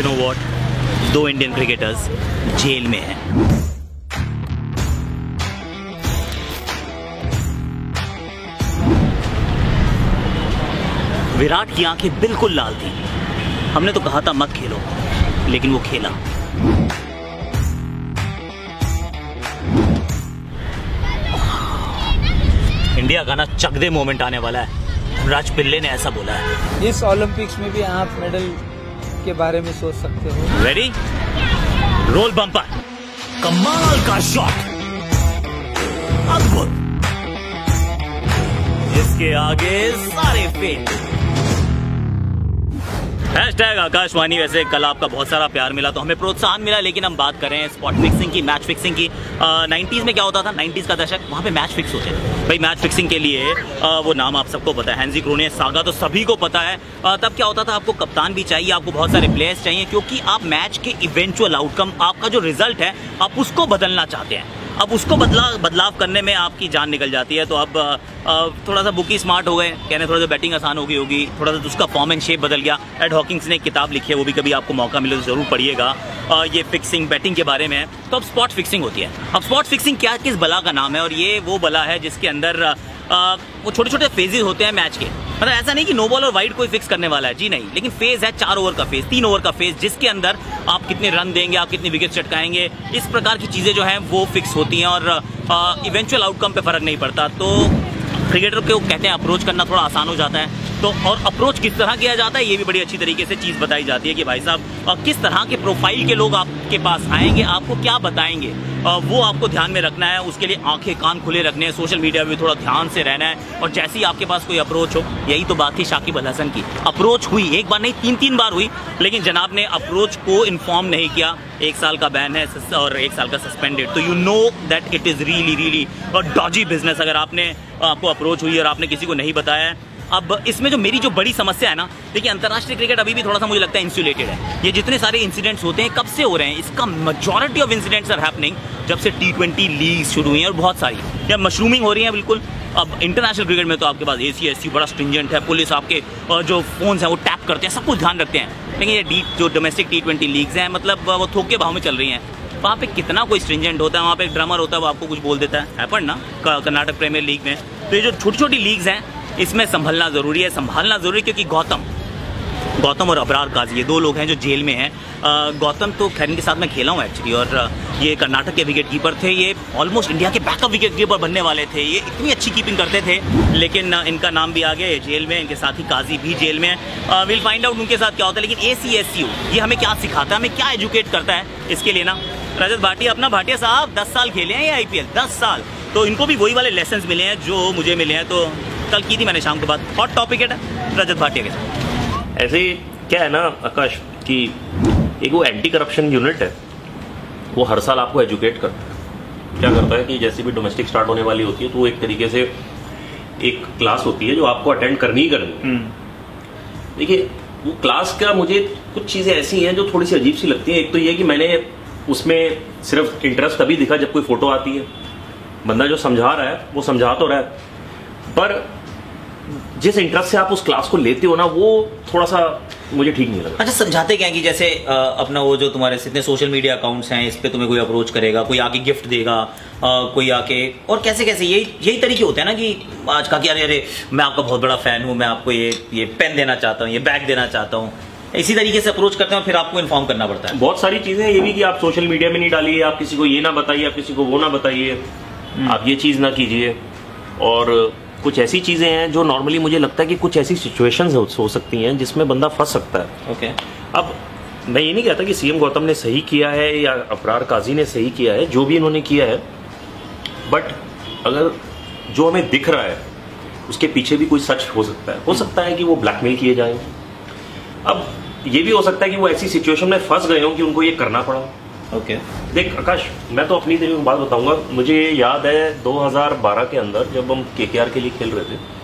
You know what two Indian cricketers jail में हैं। विराट की आँखें बिल्कुल लाल थी। हमने तो कहा था मत खेलो, लेकिन वो खेला। इंडिया का ना चकदे मोमेंट आने वाला है। राज पिल्ले ने ऐसा बोला है। इस ओलंपिक्स में भी आप मेडल के बारे में सोच सकते हो। रेडी रोल बम्पर कमाल का शॉट अद्भुत. इसके आगे सारे फेल हैशटैग आकाशवाणी वैसे कल आपका बहुत सारा प्यार मिला तो हमें प्रोत्साहन मिला लेकिन हम बात करें स्पॉट फिक्सिंग की मैच फिक्सिंग की। नाइन्टीज़ में क्या होता था? नाइन्टीज़ का दशक वहाँ पे मैच फिक्स होते थे। भाई मैच फिक्सिंग के लिए आ, वो नाम आप सबको पता है हैंजी क्रोने सागा तो सभी को पता है। आ, तब क्या होता था? आपको कप्तान भी चाहिए आपको बहुत सारे प्लेयर्स चाहिए क्योंकि आप मैच के इवेंचुअल आउटकम आपका जो रिज़ल्ट है आप उसको बदलना चाहते हैं। अब उसको बदला, बदलाव करने में आपकी जान निकल जाती है तो अब थोड़ा सा बुकी स्मार्ट हो गए, कहने थोड़ा सा बैटिंग आसान हो गई होगी थोड़ा सा उसका फॉर्म एंड शेप बदल गया। एड हॉकिंग्स ने एक किताब लिखी है, वो भी कभी आपको मौका मिले तो ज़रूर पढ़िएगा ये फिक्सिंग बैटिंग के बारे में तो अब स्पॉट फिक्सिंग होती है। अब स्पॉट फिक्सिंग क्या, किस बला का नाम है, और ये वो बला है जिसके अंदर वो छोटे छोटे फेजेज होते हैं मैच के। मतलब ऐसा नहीं कि नो बॉल और वाइड कोई फिक्स करने वाला है, जी नहीं, लेकिन फ़ेज़ है चार ओवर का फ़ेज़ तीन ओवर का फ़ेज़ जिसके अंदर आप कितने रन देंगे, आप कितनी विकेट चटकाएँगे, इस प्रकार की चीज़ें जो हैं वो फिक्स होती हैं और इवेंचुअल आउटकम पे फ़र्क नहीं पड़ता। तो क्रिकेटर को कहते हैं अप्रोच करना थोड़ा आसान हो जाता है। तो और अप्रोच किस तरह किया जाता है, ये भी बड़ी अच्छी तरीके से चीज़ बताई जाती है कि भाई साहब किस तरह के प्रोफ़ाइल के लोग आपके पास आएँगे, आपको क्या बताएँगे? वो आपको ध्यान में रखना है, उसके लिए आँखें कान खुले रखने हैं सोशल मीडिया में थोड़ा ध्यान से रहना है, और जैसे ही आपके पास कोई अप्रोच हो, यही तो बात थी शाकिब अल हसन की। अप्रोच हुई, एक बार नहीं तीन तीन बार हुई, लेकिन जनाब ने अप्रोच को इन्फॉर्म नहीं किया। एक साल का बैन है और एक साल का सस्पेंडेड तो you know that it is really really और डॉजी बिज़नेस अगर आपने, आपको अप्रोच हुई और आपने किसी को नहीं बताया अब इसमें जो मेरी जो बड़ी समस्या है ना, देखिए अंतर्राष्ट्रीय क्रिकेट अभी भी थोड़ा सा मुझे लगता है इंसुलेटेड है। ये जितने सारे इंसिडेंट्स होते हैं, कब से हो रहे हैं, इसका majority of incidents are happening जब से टी ट्वेंटी लीग शुरू हुई है और बहुत सारी। या मशरूमिंग हो रही है, बिल्कुल, अब इंटरनेशनल क्रिकेट में तो आपके पास ए सी एस सी बड़ा स्ट्रिंजेंट है, पुलिस आपके जो फोन्स हैं, वो टैप करते हैं, सब कुछ ध्यान रखते हैं। लेकिन ये डी जो डोमेस्टिक टी ट्वेंटी लीग्स हैं मतलब वो थोक के भाव में चल रही हैं। वहाँ पे कितना कोई स्ट्रिंजेंट होता है, वहाँ पे एक ड्रमर होता है, वो आपको कुछ बोल देता है। हैपन ना कर्नाटक प्रीमियर लीग में। तो ये जो छोटी छोटी लीग्स हैं इसमें संभलना ज़रूरी है, संभालना ज़रूरी क्योंकि गौतम गौतम और अबरार काजी, ये दो लोग हैं जो जेल में हैं। गौतम तो खैर के साथ मैं खेला हूँ एक्चुअली और ये कर्नाटक के विकेट कीपर थे, ये ऑलमोस्ट इंडिया के बैकअप विकेट कीपर बनने वाले थे, ये इतनी अच्छी कीपिंग करते थे, लेकिन इनका नाम भी आ गया जेल में, इनके साथ ही काजी भी जेल में है। विल फाइंड आउट उनके साथ क्या होता है, लेकिन ए सी एस यू ये हमें क्या सिखाता है, हमें क्या एजुकेट करता है, इसके लिए ना। रजत भाटिया, अपना भाटिया साहब, दस साल खेले हैं ये आई पी एल दस साल। तो इनको भी वही वाले लेसन मिले हैं जो मुझे मिले हैं तो कल की थी मैंने शाम के बाद। हॉट टॉपिक है रजत भाटिया के साथ। ऐसे क्या है ना आकाश कि एक वो एंटी करप्शन यूनिट है वो हर साल आपको एजुकेट करता है। क्या करता है कि जैसे भी डोमेस्टिक स्टार्ट होने वाली होती है तो वो एक तरीके से एक क्लास होती है जो आपको अटेंड करनी ही करनी हम्म। देखिए वो क्लास का मुझे कुछ चीज़ें ऐसी हैं जो थोड़ी सी अजीब सी लगती हैं। एक तो ये कि मैंने उसमें सिर्फ़ इंटरेस्ट तभी दिखा जब कोई फ़ोटो आती है। बंदा जो समझा रहा है वो समझा तो रहा है। पर जिस इंटरेस्ट से आप उस क्लास को लेते हो ना वो थोड़ा सा मुझे ठीक नहीं लगा। अच्छा समझाते क्या कि जैसे आ, अपना वो जो तुम्हारे इतने सोशल मीडिया अकाउंट्स हैं इस पे तुम्हें कोई अप्रोच करेगा कोई आके गिफ्ट देगा आ, कोई आके और कैसे कैसे यही यही तरीके होते हैं ना कि आज का कि अरे अरे मैं आपका बहुत बड़ा फ़ैन हूँ मैं आपको ये ये पेन देना चाहता हूँ ये बैग देना चाहता हूँ। इसी तरीके से अप्रोच करते हैं फिर आपको इन्फॉर्म करना पड़ता है। बहुत सारी चीज़ें ये भी कि आप सोशल मीडिया में नहीं डालिए आप किसी को ये ना बताइए आप किसी को वो ना बताइए। हम्म। आप ये चीज़ ना कीजिए। और कुछ ऐसी चीज़ें हैं जो नॉर्मली मुझे लगता है कि कुछ ऐसी सिचुएशंस हो, सकती हैं जिसमें बंदा फंस सकता है। Okay okay. अब मैं ये नहीं कहता कि सीएम गौतम ने सही किया है या अपरार काजी ने सही किया है जो भी इन्होंने किया है। बट अगर जो हमें दिख रहा है उसके पीछे भी कोई सच हो सकता है। हो सकता है कि वो ब्लैकमेल किए जाए। अब ये भी हो सकता है कि वो ऐसी सिचुएशन में फंस गए हों कि उनको ये करना पड़ा। ओके. देख, आकाश, मैं तो अपनी तेरी बात बताऊँगा। मुझे याद है 2012 के अंदर जब हम के के लिए खेल रहे थे।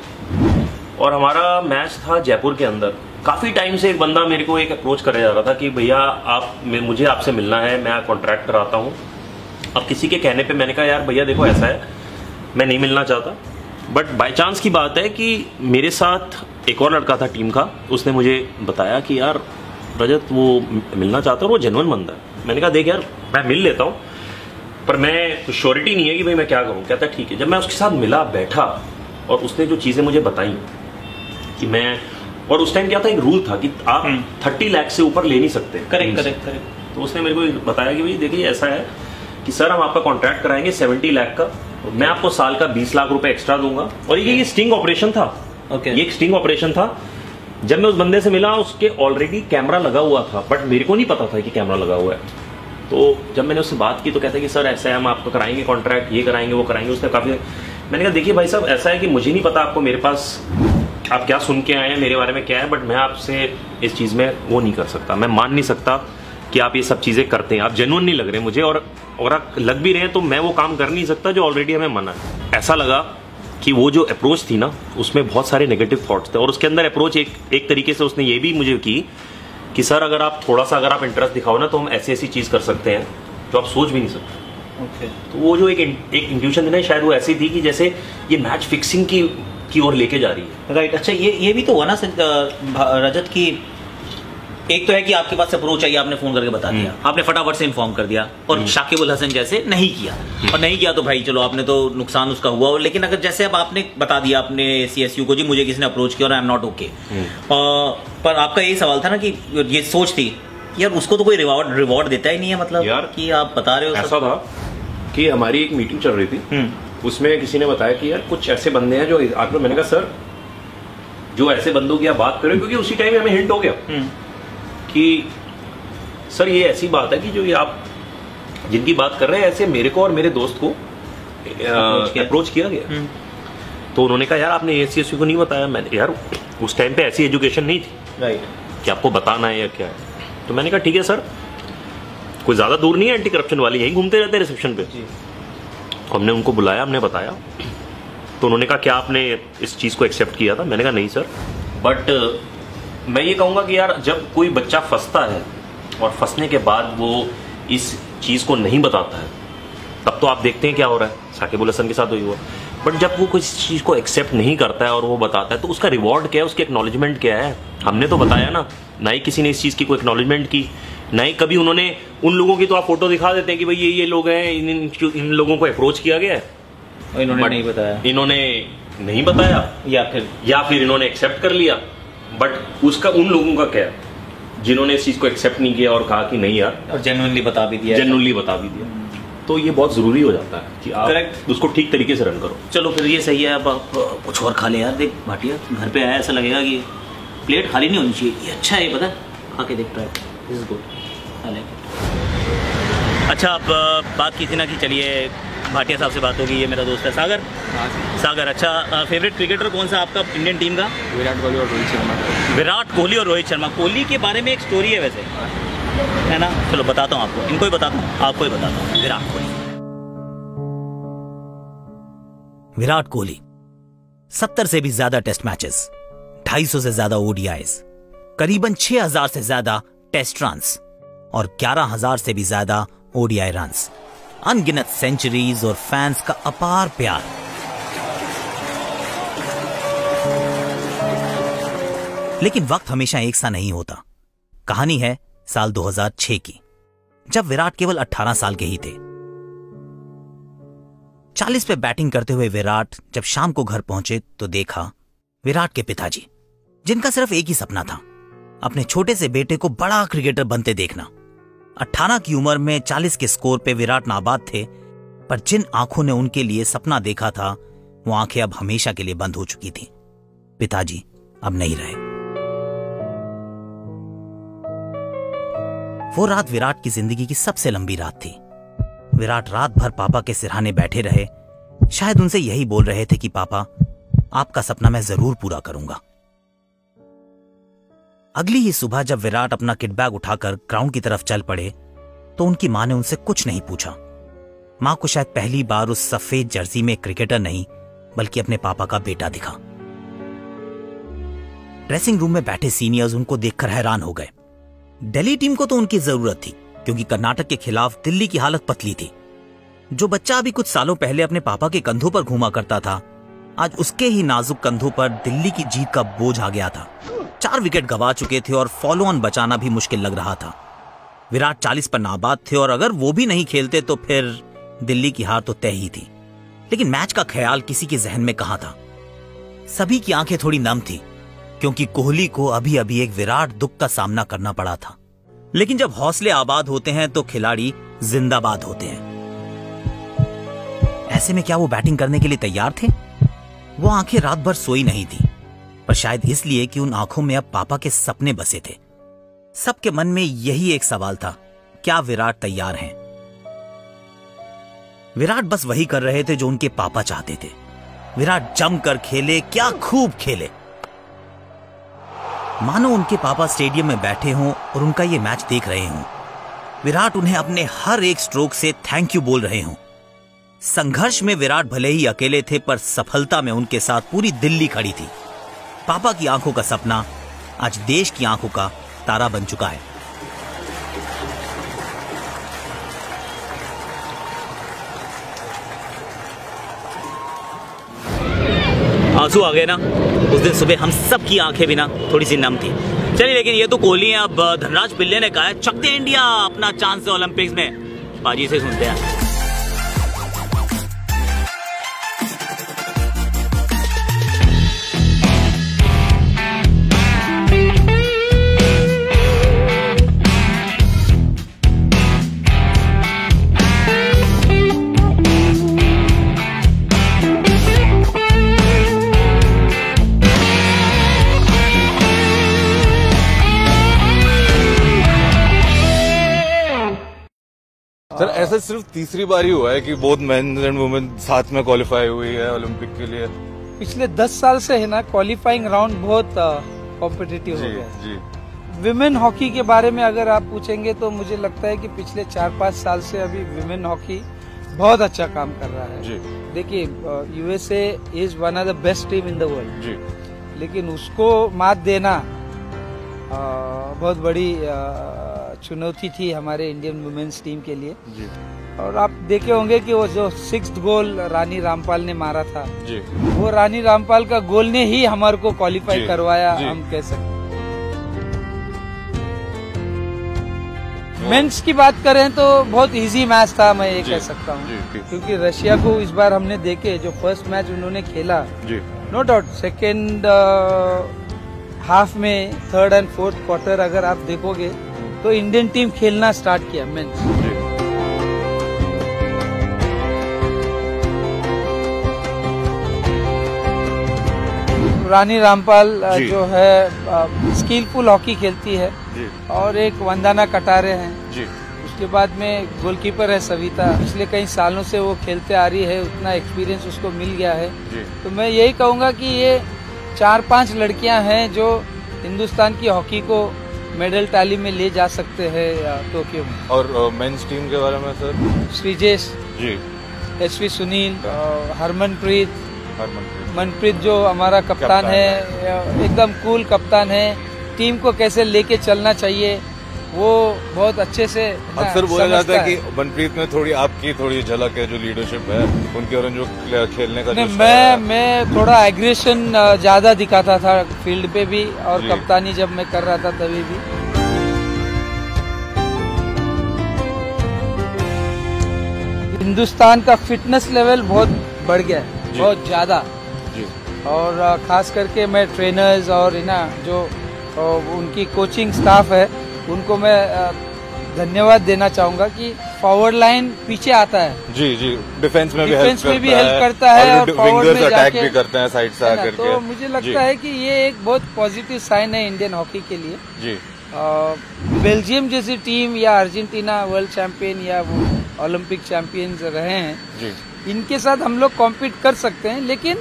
और हमारा मैच था जयपुर के अंदर। काफ़ी टाइम से एक बंदा मेरे को एक अप्रोच करे जा रहा था कि भैया, आप मुझे आपसे मिलना है, मैं कॉन्ट्रैक्टर आता हूँ। अब किसी के कहने पे मैंने कहा, यार भैया, देखो, ऐसा है। मैं नहीं मिलना चाहता। बट बाय चांस की बात है कि मेरे साथ एक और लड़का था टीम का। उसने मुझे बताया कि, यार रजत वो मिलना चाहता है और वो जेनवन बंदा है। मैंने कहा देख यार मैं मिल लेता हूँ पर मैं श्योरिटी नहीं है कि भाई मैं क्या करूँ कहता ठीक है। जब मैं उसके साथ मिला बैठा और उसने जो चीज़ें मुझे बताई कि मैं और उस टाइम क्या था एक रूल था कि आप थर्टी लाख से ऊपर ले नहीं सकते। करेक्ट करेक्ट करेक्ट तो उसने मेरे को बताया कि भाई देखिए ऐसा है कि सर हम आपका कॉन्ट्रैक्ट कराएँगे सेवेंटी लाख का मैं आपको साल का बीस लाख रुपए एक्स्ट्रा दूँगा। और ये ये स्टिंग ऑपरेशन था। ओके ये एक स्टिंग ऑपरेशन था। जब मैं उस बंदे से मिला, उसके ऑलरेडी कैमरा लगा हुआ था बट मेरे को नहीं पता था कि कैमरा लगा हुआ है। तो जब मैंने उससे बात की तो कहता है कि, सर, ऐसा है हम आपको कराएँगे कॉन्ट्रैक्ट ये कराएँगे, वो कराएँगे। उसने काफ़ी मैंने कहा, देखिए भाई साहब, ऐसा है कि मुझे नहीं पता आपको मेरे पास, आप क्या सुन के आए हैं, मेरे बारे में क्या है बट मैं आपसे इस चीज़ में वो नहीं कर सकता। मैं मान नहीं सकता कि आप ये सब चीज़ें करते हैं। आप जेनुअन नहीं लग रहे मुझे और आप लग भी रहे हैं तो मैं वो काम कर नहीं सकता जो ऑलरेडी हमें मना है। ऐसा लगा कि वो जो अप्रोच थी ना उसमें बहुत सारे नेगेटिव थॉट्स थे। और उसके अंदर अप्रोच एक एक तरीके से उसने ये भी मुझे की कि सर अगर आप थोड़ा सा अगर आप इंटरेस्ट दिखाओ ना तो हम ऐसी ऐसी चीज़ कर सकते हैं जो आप सोच भी नहीं सकते। ओके तो वो जो एक एक इंट्यूशन थी ना शायद वो ऐसी थी कि जैसे ये मैच फिक्सिंग की की ओर लेके जा रही है। Right right. अच्छा ये ये भी तो हुआ ना रजत की एक तो है कि आपके पास अप्रोच आई आपने फ़ोन करके बता दिया। आपने फटाफट से इन्फॉर्म कर दिया और शाकिबुल हसन जैसे नहीं किया। और नहीं किया तो भाई चलो आपने तो नुकसान उसका हुआ। और लेकिन अगर जैसे अब आपने बता दिया अपने सी को जी मुझे किसी ने अप्रोच किया और आई एम नॉट ओके पर आपका यही सवाल था ना कि ये सोच थी यार उसको तो कोई रिवॉर्ड रिवॉर्ड देता ही नहीं है मतलब यार, कि आप बता रहे हो ऐसा था कि हमारी एक मीटिंग चल रही थी। हम्म। उसमें किसी ने बताया कि यार कुछ ऐसे बंदे हैं जो आप मैंने कहा सर जो ऐसे बंदों की आप बात करें क्योंकि उसी टाइम हमें हिंट हो गया। हम्म। कि सर ये ऐसी बात है कि जो ये आप जिनकी बात कर रहे हैं ऐसे मेरे को और मेरे दोस्त को अप्रोच किया। गया। हम्म, तो उन्होंने कहा यार आपने ए को नहीं बताया। मैंने यार उस टाइम पे ऐसी एजुकेशन नहीं थी। राइट कि आपको बताना है या क्या है? तो मैंने कहा ठीक है सर। कोई ज़्यादा दूर नहीं है एंटी करप्शन वाली यहीं घूमते रहते हैं रिसेप्शन पे। हमने उनको बुलाया हमने बताया। तो उन्होंने कहा क्या आपने इस चीज़ को एक्सेप्ट किया था? मैंने कहा नहीं सर। बट मैं ये कहूँगा कि यार जब कोई बच्चा फंसता है और फंसने के बाद वो इस चीज़ को नहीं बताता है तब तो आप देखते हैं क्या हो रहा है। साकिबुल हसन के साथ हुई हुआ। बट जब वो किसी चीज़ को एक्सेप्ट नहीं करता है और वो बताता है तो उसका रिवॉर्ड क्या है? उसकी एक्नॉलेजमेंट क्या है? हमने तो बताया ना ना ही किसी ने इस चीज़ की कोई एक्नॉलेजमेंट की ना ही कभी उन्होंने उन लोगों की तो आप फ़ोटो दिखा देते हैं कि भाई ये ये लोग हैं इन इन, इन लोगों को अप्रोच किया गया है। इन्होंने नहीं बताया। इन्होंने नहीं बताया? या फिर या फिर इन्होंने एक्सेप्ट कर लिया? बट उसका उन लोगों का क्या? जिन्होंने इस चीज़ को एक्सेप्ट नहीं किया और कहा कि नहीं यार और जेन्युइनली बता भी दिया। जेनुअनली बता भी दिया। तो ये बहुत ज़रूरी हो जाता है कि आप Correct. उसको ठीक तरीके से रन करो। चलो फिर ये सही है अब आप कुछ और खा ले यार। देख भाटिया घर पे आया ऐसा लगेगा कि प्लेट खाली नहीं होनी चाहिए। ये अच्छा है पता खा के देख ट्राई दिस इज़ गुड अच्छा अब अ, बात की थी ना कि चलिए भाटिया साहब से बात होगी ये मेरा दोस्त है सागर। सागर अच्छा फेवरेट क्रिकेटर कौन सा आपका इंडियन टीम का? विराट कोहली और रोहित शर्मा। विराट कोहली और रोहित शर्मा। कोहली के बारे में एक स्टोरी है वैसे। है ना? चलो बताता हूँ आपको। इनको ही बताता हूँ। आपको ही बताता हूँ। विराट कोहली। विराट कोहली। सत्तर से भी ज़्यादा टेस्ट मैचेस 250 से ज़्यादा ओडीआईज करीबन 6000 से ज़्यादा टेस्ट रन और 11000 से भी ज़्यादा ओडीआई रन्स अनगिनत सेंचुरीज और फैंस का अपार प्यार। लेकिन वक्त हमेशा एक सा नहीं होता। कहानी है साल 2006 की, जब विराट केवल 18 साल के ही थे। 40 पे बैटिंग करते हुए विराट जब शाम को घर पहुँचे तो देखा विराट के पिताजी, जिनका सिर्फ़ एक ही सपना था, अपने छोटे से बेटे को बड़ा क्रिकेटर बनते देखना। 18 की उम्र में 40 के स्कोर पे विराट नाबाद थे, पर जिन आँखों ने उनके लिए सपना देखा था, वो आँखें अब हमेशा के लिए बंद हो चुकी थी। पिताजी, अब नहीं रहे। वो रात विराट की ज़िंदगी की सबसे लंबी रात थी। विराट रात भर पापा के सिरहाने बैठे रहे। शायद उनसे यही बोल रहे थे कि, पापा, आपका सपना मैं ज़रूर पूरा करूँगा। अगली ही सुबह जब विराट अपना किट बैग उठाकर ग्राउंड की तरफ़ चल पड़े तो उनकी माँ ने उनसे कुछ नहीं पूछा। माँ को शायद पहली बार उस सफ़ेद जर्सी में क्रिकेटर नहीं, बल्कि अपने पापा का बेटा दिखा। ड्रेसिंग रूम में बैठे सीनियर्स उनको देखकर हैरान हो गए। दिल्ली टीम को तो उनकी ज़रूरत थी, क्योंकि कर्नाटक के खिलाफ दिल्ली की हालत पतली थी। जो बच्चा अभी कुछ सालों पहले अपने पापा के कंधों पर घूमा करता था आज उसके ही नाजुक कंधों पर दिल्ली की जीत का बोझ आ गया था। चार विकेट गवा चुके थे और फॉलो ऑन बचाना भी मुश्किल लग रहा था। विराट चालीस पर नाबाद थे और अगर वो भी नहीं खेलते तो फिर दिल्ली की हार तो तय ही थी। लेकिन मैच का ख्याल किसी के जहन में कहा था? सभी की आँखें थोड़ी नम थी, क्योंकि कोहली को अभी अभी एक विराट दुख का सामना करना पड़ा था। लेकिन जब हौसले आबाद होते हैं तो खिलाड़ी जिंदाबाद होते हैं। ऐसे में क्या वो बैटिंग करने के लिए तैयार थे? वो आँखें रात भर सोई नहीं थी, पर शायद इसलिए कि उन आँखों में अब पापा के सपने बसे थे। सबके मन में यही एक सवाल था, क्या विराट तैयार हैं? विराट बस वही कर रहे थे जो उनके पापा चाहते थे। विराट जमकर खेले, क्या खूब खेले। मानो उनके पापा स्टेडियम में बैठे हों और उनका ये मैच देख रहे हों। विराट उन्हें अपने हर एक स्ट्रोक से थैंक यू बोल रहे हों। संघर्ष में विराट भले ही अकेले थे, पर सफलता में उनके साथ पूरी दिल्ली खड़ी थी। पापा की आँखों का सपना आज देश की आँखों का तारा बन चुका है। आँसू आ गए ना? उस दिन सुबह हम सब की आँखें भी ना थोड़ी सी नम थी। चलिए, लेकिन ये तो कोहली है। अब धनराज पिल्ले ने कहा है, चकते इंडिया अपना चांस है ओलंपिक्स में। बाजी से सुनते हैं। ऐसा सिर्फ़ तीसरी बार ही हुआ है कि बोथ मेन एंड वुमेन साथ में क्वालिफाई हुई है ओलंपिक के लिए। पिछले दस साल से है ना क्वालिफाइंग राउंड बहुत कॉम्पिटिटिव हो गया जी। विमेन हॉकी के बारे में अगर आप पूछेंगे तो मुझे लगता है कि पिछले चार पाँच साल से अभी विमेन हॉकी बहुत अच्छा काम कर रहा है। देखिए USA is one of the best team in the world लेकिन उसको मात देना अ, बहुत बड़ी अ, चुनौती थी हमारे इंडियन वुमेन्स टीम के लिए। जी। और आप देखे होंगे कि वो जो सिक्स गोल रानी रामपाल ने मारा था जी। वो रानी रामपाल का गोल ने ही हमारे को क्वालिफाई करवाया जी। हम कह सकते मेंस की बात करें तो बहुत इजी मैच था मैं ये कह सकता हूँ। क्योंकि रशिया को इस बार हमने देखे जो फ़र्स्ट मैच उन्होंने खेला नो डाउट सेकेंड हाफ़ में थर्ड एंड फोर्थ क्वार्टर अगर आप देखोगे तो इंडियन टीम खेलना स्टार्ट किया जी। रानी रामपाल जो। है स्किलफुल हॉकी खेलती है और एक वंदना कटारे हैं। उसके बाद में गोलकीपर है सविता। पिछले कई सालों से वो खेलते आ रही है उतना एक्सपीरियंस उसको मिल गया है। तो मैं यही कहूँगा कि ये चार पाँच लड़कियाँ हैं जो हिंदुस्तान की हॉकी को मेडल टैली में ले जा सकते हैं टोक्यो में। और मेंस टीम के बारे में सर श्रीजेश जी। एच वी सुनील हरमनप्रीत। हरमनप्रीत। मनप्रीत जो हमारा कप्तान कप्तान है एकदम कूल कप्तान है। टीम को कैसे लेके चलना चाहिए? वो बहुत अच्छे से अक्सर बोला जाता है कि मनप्रीत में थोड़ी आपकी थोड़ी झलक है जो लीडरशिप है उनके और जो खेलने का नहीं मैं मैं थोड़ा एग्रेशन ज़्यादा दिखाता था फ़ील्ड पे भी और कप्तानी जब मैं कर रहा था तभी भी। हिंदुस्तान का फिटनेस लेवल बहुत बढ़ गया है बहुत ज़्यादा। और खास करके मैं ट्रेनर्स और है ना जो उनकी कोचिंग स्टाफ है उनको मैं धन्यवाद देना चाहूँगा कि फॉरवर्ड लाइन पीछे आता है। जी जी डिफेंस में भी डिफेंस हेल्प में भी करता हेल्प करता है और विंगर्स में अटैक भी करते हैं साइड से? आकर तो मुझे लगता है कि ये एक बहुत पॉजिटिव साइन है इंडियन हॉकी के लिए। जी। बेल्जियम जैसी टीम या अर्जेंटीना वर्ल्ड चैंपियन या वो ओलंपिक चैंपियंस रहे हैं जी। इनके साथ हम लोग कॉम्पीट कर सकते हैं लेकिन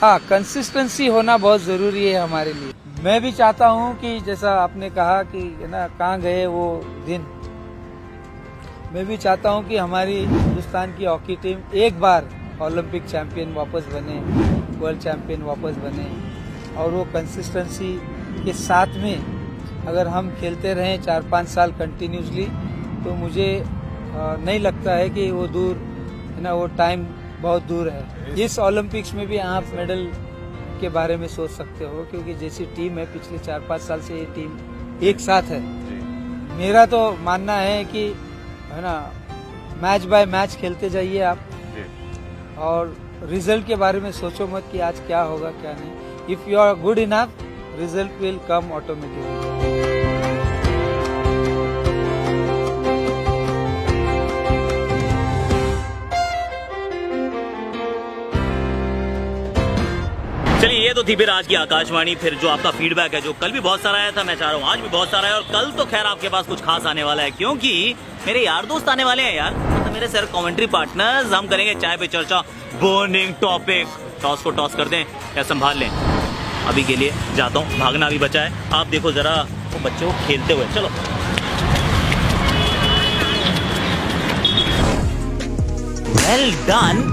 हाँ कंसिस्टेंसी होना बहुत ज़रूरी है हमारे लिए। मैं भी चाहता हूँ कि जैसा आपने कहा कि है ना कहाँ गए वो दिन। मैं भी चाहता हूँ कि हमारी हिंदुस्तान की हॉकी टीम एक बार ओलंपिक चैंपियन वापस बने वर्ल्ड चैंपियन वापस बने और वो कंसिस्टेंसी के साथ में अगर हम खेलते रहें चार पाँच साल कंटिन्यूसली तो मुझे नहीं लगता है कि वो दूर है ना वो टाइम बहुत दूर है। इस ओलंपिक्स में भी आप मेडल के बारे में सोच सकते हो क्योंकि जैसी टीम है पिछले चार पाँच साल से ये टीम एक साथ है। मेरा तो मानना है कि है ना मैच बाय मैच खेलते जाइए आप। और रिज़ल्ट के बारे में सोचो मत कि आज क्या होगा क्या नहीं। If you are good enough result will come automatically थी फिर आज की आकाशवाणी, फिर जो आपका फीडबैक है, जो कल भी बहुत सारा आया था, मैं चाह रहा हूँ आज भी बहुत सारा है, और कल तो खैर आपके पास कुछ खास आने वाला है, क्योंकि मेरे यार दोस्त आने वाले हैं यार। तो मेरे सर कमेंट्री पार्टनर्स हम करेंगे चाय पे चर्चा। बर्निंग टॉपिक टॉस को टॉस कर दें, या संभाल लें। अभी के लिए जाता हूँ, भागना भी बचा है। आप देखो जरा वो बच्चों खेलते हुए, चलो। वेल डन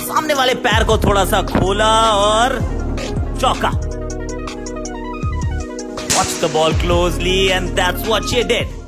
सामने वाले पैर को थोड़ा सा खोला और chaka. Watch the ball closely and that's what she did.